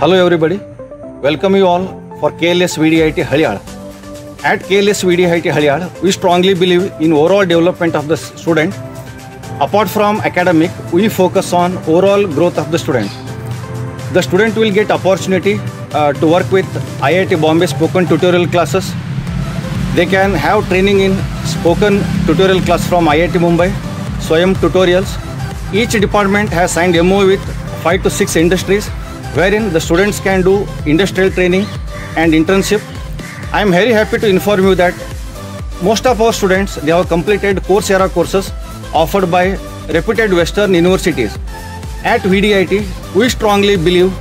Hello everybody, welcome you all for KLS VDIT Haliyal. At KLS VDIT Haliyal, we strongly believe in overall development of the student. Apart from academic, we focus on overall growth of the student. The student will get opportunity uh, to work with IIT Bombay spoken tutorial classes. They can have training in spoken tutorial class from IIT Mumbai, Swayam tutorials. Each department has signed MOU with 5 to 6 industries wherein the students can do industrial training and internship. I am very happy to inform you that most of our students they have completed Coursera courses offered by reputed Western universities. At VDIT, we strongly believe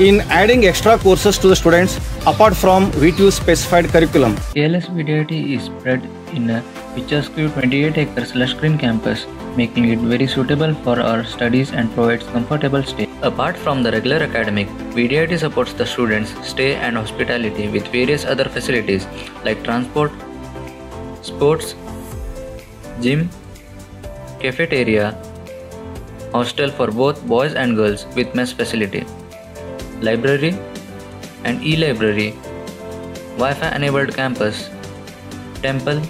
in adding extra courses to the students apart from VTU specified curriculum. KLS VDIT is spread in a picturesque 28 acres lush green campus, making it very suitable for our studies and provides comfortable stay. Apart from the regular academic, VDIT supports the students' stay and hospitality with various other facilities like transport, sports, gym, cafeteria, hostel for both boys and girls with mess facility, library and e-library, Wi-Fi enabled campus, temple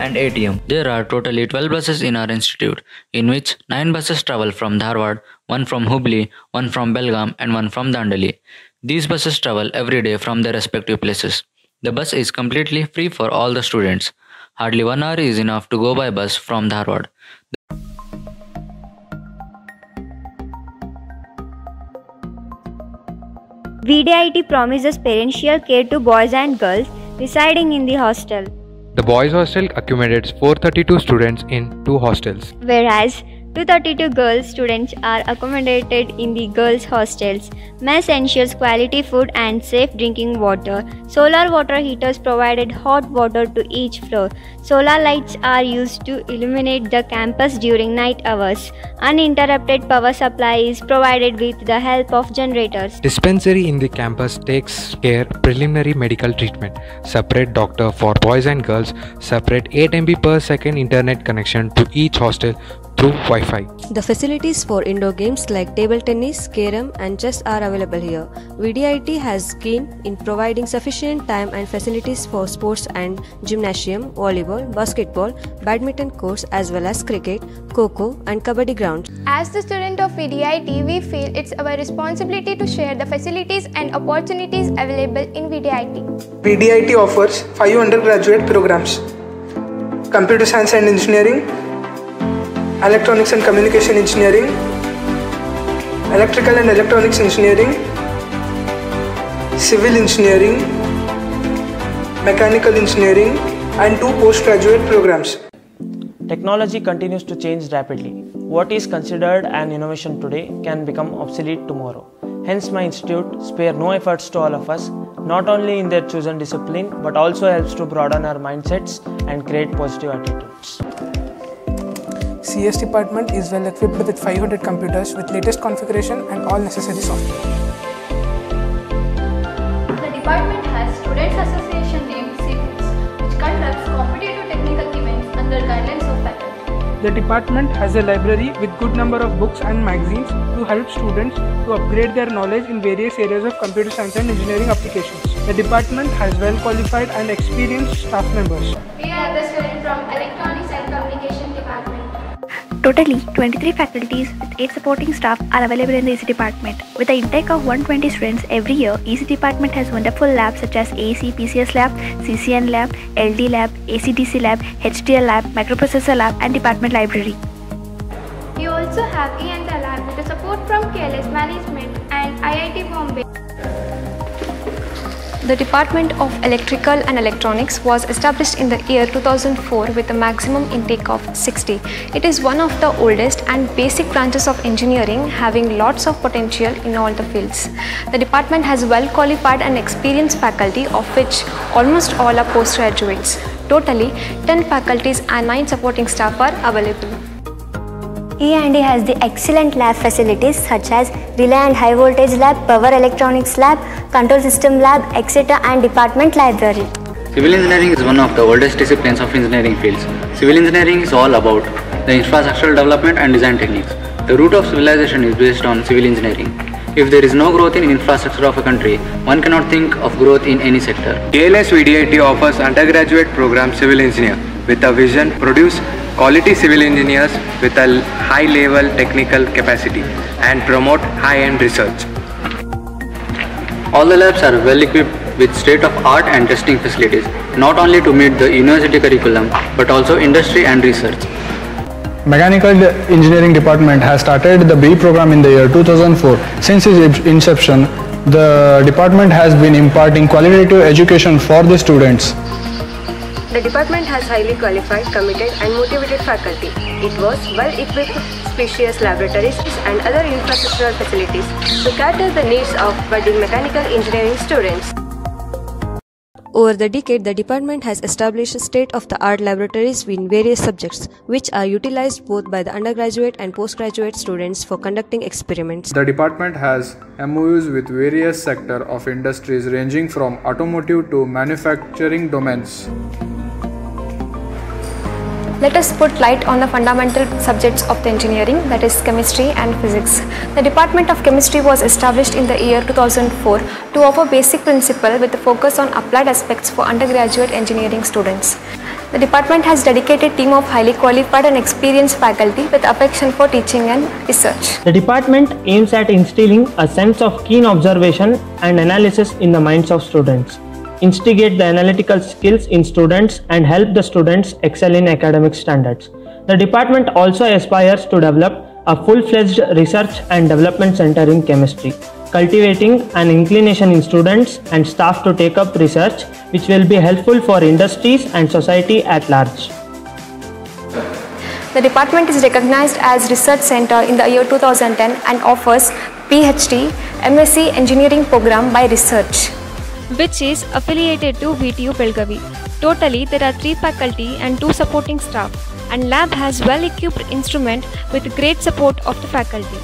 and ATM. There are totally 12 buses in our institute, in which 9 buses travel from Dharwad, 1 from Hubli, 1 from Belgaum and 1 from Dandeli. These buses travel every day from their respective places. The bus is completely free for all the students. Hardly 1 hour is enough to go by bus from Dharwad. VDIT promises parental care to boys and girls residing in the hostel, The boys' hostel accommodates 432 students in two hostels. whereas 232 girls students are accommodated in the girls' hostels. Mess ensures quality food and safe drinking water. Solar water heaters provided hot water to each floor. Solar lights are used to illuminate the campus during night hours. Uninterrupted power supply is provided with the help of generators. Dispensary in the campus takes care preliminary medical treatment. Separate doctor for boys and girls. Separate 8 MB per second internet connection to each hostel through Wi-Fi. The facilities for indoor games like table tennis, carom, and chess are available here. VDIT has keen in providing sufficient time and facilities for sports and gymnasium, volleyball, basketball, badminton courts, as well as cricket, kho and kabaddi grounds. As the student of VDIT, we feel it's our responsibility to share the facilities and opportunities available in VDIT. VDIT offers five undergraduate programs Computer Science and Engineering, Electronics and Communication Engineering, Electrical and Electronics Engineering, Civil Engineering, Mechanical Engineering, and two postgraduate programs. Technology continues to change rapidly. What is considered an innovation today can become obsolete tomorrow. Hence, my institute spare no efforts to all of us, not only in their chosen discipline, but also helps to broaden our mindsets and create positive attitudes. CS department is well equipped with 500 computers with latest configuration and all necessary software. The department has Students Association named CITIS, which conducts competitive technical events under guidelines of faculty. The department has a library with good number of books and magazines to help students to upgrade their knowledge in various areas of computer science and engineering applications. The department has well qualified and experienced staff members. We are the students from Electronics and Communication Department. Totally, 23 faculties with 8 supporting staff are available in the EC department. With the intake of 120 students every year, EC department has wonderful labs such as AC PCS lab, CCN lab, LD lab, ACDC lab, HDL lab, microprocessor lab, and department library. We also have E&L lab with the support from KLS Management and IIT Bombay. The Department of Electrical and Electronics was established in the year 2004 with a maximum intake of 60. It is one of the oldest and basic branches of engineering having lots of potential in all the fields. The department has well qualified and experienced faculty of which almost all are postgraduates. Totally 10 faculties and 9 supporting staff are available. E&E has the excellent lab facilities such as relay and high voltage lab, power electronics lab, control system lab, etc. and department library. Civil engineering is one of the oldest disciplines of engineering fields. Civil engineering is all about the infrastructural development and design techniques. The root of civilization is based on civil engineering. If there is no growth in infrastructure of a country, one cannot think of growth in any sector. KLS VDIT offers undergraduate program civil engineer with a vision produce quality civil engineers with a high level technical capacity and promote high end research. All the labs are well equipped with state of art and testing facilities, not only to meet the university curriculum but also industry and research. Mechanical Engineering Department has started the B program in the year 2004. Since its inception, the department has been imparting qualitative education for the students. The department has highly qualified, committed and motivated faculty. It was well equipped, with spacious laboratories and other infrastructural facilities to cater the needs of budding mechanical engineering students. Over the decade, the department has established state-of-the-art laboratories in various subjects, which are utilized both by the undergraduate and postgraduate students for conducting experiments. The department has MOUs with various sector of industries ranging from automotive to manufacturing domains. Let us put light on the fundamental subjects of the engineering that is chemistry and physics. The Department of Chemistry was established in the year 2004 to offer basic principle with a focus on applied aspects for undergraduate engineering students. The department has dedicated team of highly qualified and experienced faculty with affection for teaching and research. The department aims at instilling a sense of keen observation and analysis in the minds of students instigate the analytical skills in students and help the students excel in academic standards. The department also aspires to develop a full-fledged research and development center in chemistry, cultivating an inclination in students and staff to take up research which will be helpful for industries and society at large. The department is recognized as research center in the year 2010 and offers PhD, MSc engineering program by research which is affiliated to VTU Belgavi. Totally, there are three faculty and two supporting staff, and lab has well-equipped instrument with great support of the faculty.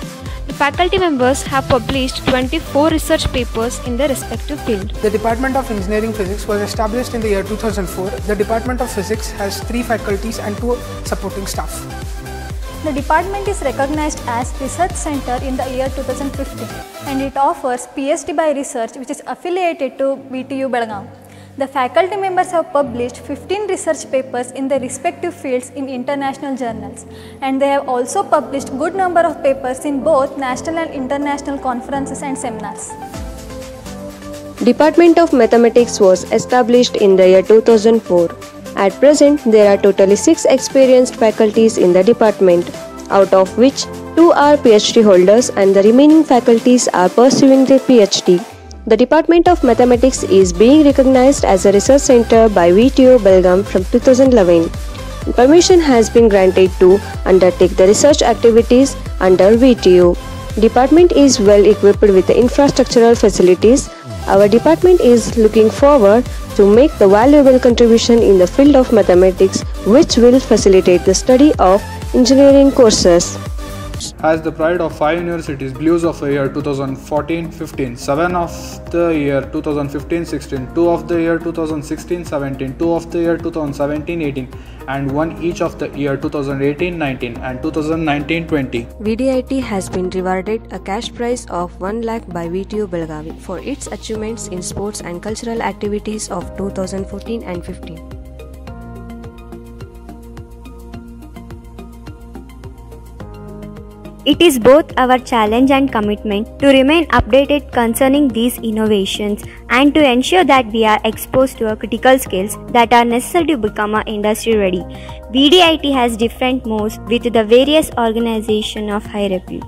The faculty members have published 24 research papers in their respective field. The Department of Engineering Physics was established in the year 2004. The Department of Physics has three faculties and two supporting staff. The department is recognized as Research Center in the year 2015 and it offers PhD by Research which is affiliated to VTU Belgaum. The faculty members have published 15 research papers in their respective fields in international journals and they have also published good number of papers in both national and international conferences and seminars. Department of Mathematics was established in the year 2004. At present, there are totally 6 experienced faculties in the department, out of which 2 are PhD holders and the remaining faculties are pursuing their PhD. The Department of Mathematics is being recognized as a research center by VTU Belgaum from 2011. Permission has been granted to undertake the research activities under VTU. Department is well equipped with the infrastructural facilities. Our department is looking forward to make the valuable contribution in the field of mathematics which will facilitate the study of engineering courses. Has the pride of five universities Blues of the year 2014-15, 7 of the year 2015-16, 2 of the year 2016-17, 2 of the year 2017-18 and 1 each of the year 2018-19 and 2019-20. VDIT has been rewarded a cash prize of 1 lakh by VTU Belgavi for its achievements in sports and cultural activities of 2014 and 15. It is both our challenge and commitment to remain updated concerning these innovations and to ensure that we are exposed to critical skills that are necessary to become industry ready. VDIT has different modes with the various organizations of high repute.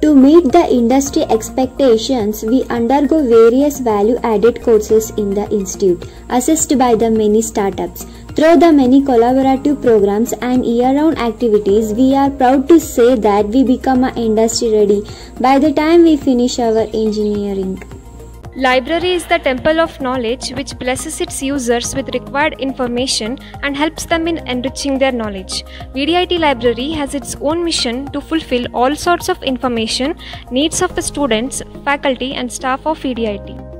To meet the industry expectations, we undergo various value added courses in the institute, assessed by the many startups. Through the many collaborative programs and year round activities, we are proud to say that we become industry ready by the time we finish our engineering. Library is the temple of knowledge which blesses its users with required information and helps them in enriching their knowledge. VDIT Library has its own mission to fulfill all sorts of information needs of the students, faculty and staff of VDIT.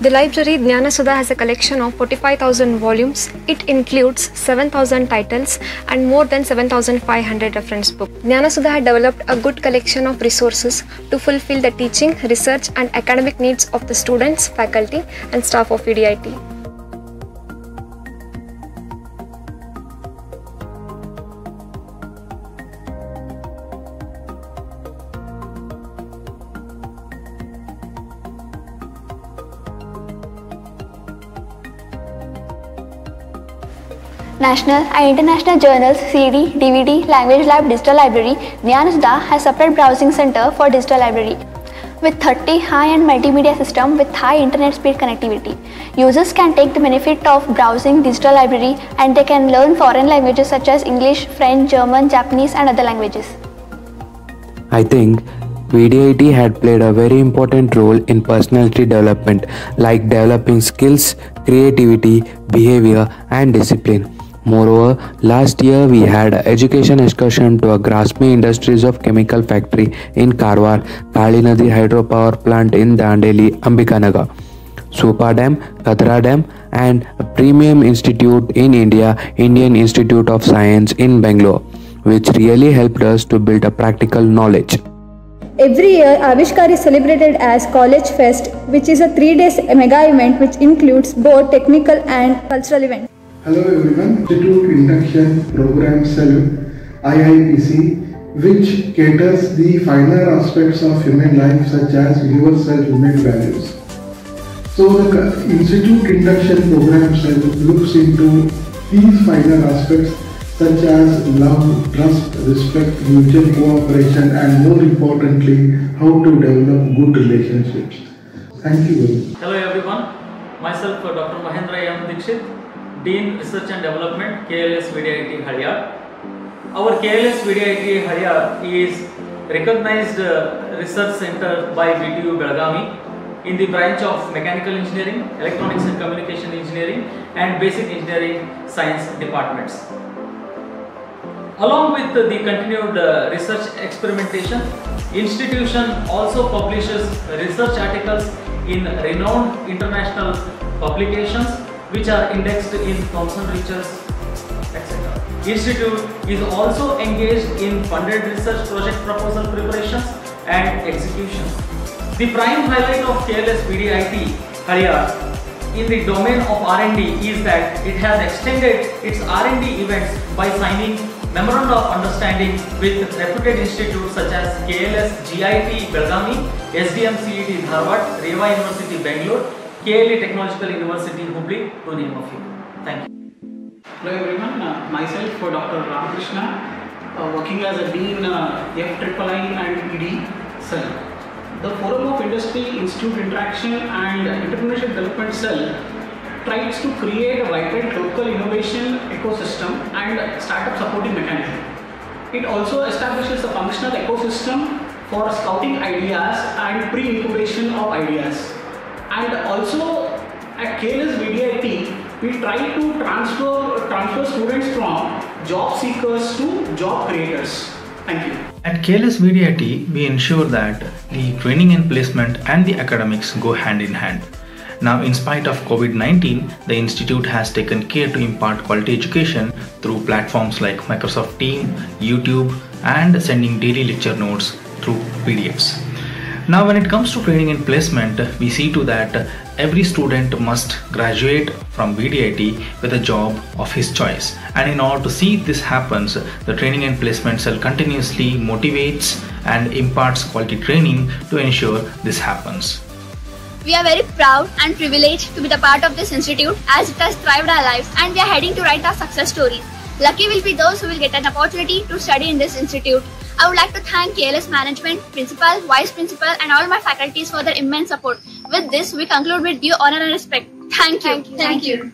The library Jnanasudha has a collection of 45,000 volumes. It includes 7,000 titles and more than 7,500 reference books. Jnanasudha had developed a good collection of resources to fulfill the teaching, research, and academic needs of the students, faculty, and staff of VDIT. National and international journals, CD, DVD, Language Lab Digital Library, Jnanasudha has separate browsing center for digital library with 30 high-end multimedia system with high internet speed connectivity. Users can take the benefit of browsing digital library and they can learn foreign languages such as English, French, German, Japanese and other languages. I think VDIT had played a very important role in personality development like developing skills, creativity, behavior and discipline. Moreover, last year we had education excursion to a Grasim Industries of Chemical Factory in Karwar, Kali Nadi Hydropower Plant in Dandeli, Ambikanagar. Supa Dam, Kadra Dam, and a Premium Institute in India, Indian Institute of Science in Bangalore, which really helped us to build a practical knowledge. Every year, Avishkar is celebrated as College Fest, which is a three days mega event which includes both technical and cultural events. Hello everyone, Institute Induction Program Cell IIPC which caters the finer aspects of human life such as universal human values. So the Institute Induction Program Cell looks into these finer aspects such as love, trust, respect, mutual cooperation and more importantly how to develop good relationships. Thank you very much. Hello everyone, myself uh, Dr. Mahendra M. Dikshit, Dean Research and Development, KLS VDIT Haliyal. Our KLS VDIT Haliyal is recognized uh, research center by VTU Belgavi in the branch of Mechanical Engineering, Electronics and Communication Engineering and Basic Engineering Science departments. Along with the continued uh, research experimentation, institution also publishes research articles in renowned international publications which are indexed in Thomson Reuters, etc. Institute is also engaged in funded research project proposal preparations and execution. The prime highlight of KLS VDIT Haliyal in the domain of R&D is that it has extended its R&D events by signing memorandum of understanding with reputed institutes such as KLS GIT Belgavi, SDM CET Dharwad, Reva University Bangalore, KLE Technological University Hubli to name a few. Thank you. Hello everyone, uh, myself uh, Dr. Ramakrishna, uh, working as a Dean uh, FIII and ED cell. The Forum of Industry Institute Interaction and Entrepreneurship Development Cell tries to create a vibrant local innovation ecosystem and startup supporting mechanism. It also establishes a functional ecosystem for scouting ideas and pre-incubation of ideas. And also at KLS VDIT, we try to transfer, transfer students from job seekers to job creators. Thank you. At KLS VDIT, we ensure that the training and placement and the academics go hand in hand. Now, in spite of COVID 19, the Institute has taken care to impart quality education through platforms like Microsoft Team, YouTube, and sending daily lecture notes through PDFs. Now, when it comes to training and placement, we see to that every student must graduate from VDIT with a job of his choice. And in order to see this happens, the training and placement cell continuously motivates and imparts quality training to ensure this happens. We are very proud and privileged to be the part of this institute as it has thrived our lives and we are heading to write our success stories. Lucky will be those who will get an opportunity to study in this institute. I would like to thank KLS management, principal, vice principal and all my faculties for their immense support. With this, we conclude with due honor and respect. Thank you. Thank you. Thank you.